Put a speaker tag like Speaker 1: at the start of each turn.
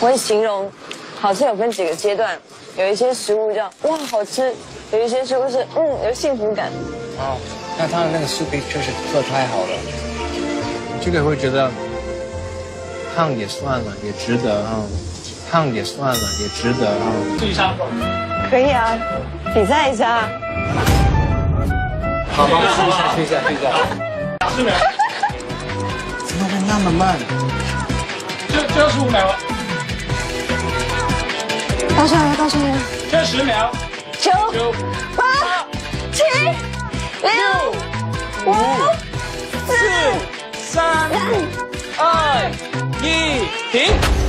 Speaker 1: 我会形容好吃有分几个阶段，有一些食物叫哇好吃，有一些食物是嗯有幸福感。
Speaker 2: 哦，那他的那个 soup 确实做太好了，这个会觉得胖也算了，也值得啊，胖也算了，也值得啊。
Speaker 3: 自己上。
Speaker 1: 可以啊，比赛一下。
Speaker 2: 好吧，试一下，试一下，试一下。
Speaker 3: 十秒，
Speaker 2: 怎么会那么慢？
Speaker 3: 就就十五秒了，
Speaker 1: 倒下来，倒下来。
Speaker 3: 就十秒，
Speaker 1: 九
Speaker 3: 九
Speaker 1: 八七六五四
Speaker 3: 三二一，停。